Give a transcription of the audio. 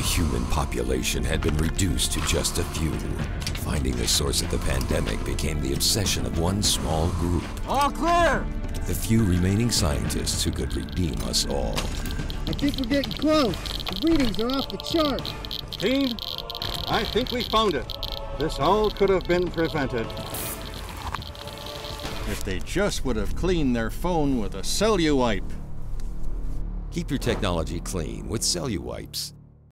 The human population had been reduced to just a few. Finding the source of the pandemic became the obsession of one small group. All clear! The few remaining scientists who could redeem us all. I think we're getting close. The readings are off the chart. Team, I think we found it. This all could have been prevented. If they just would have cleaned their phone with a Celluwipe. Keep your technology clean with Celluwipes.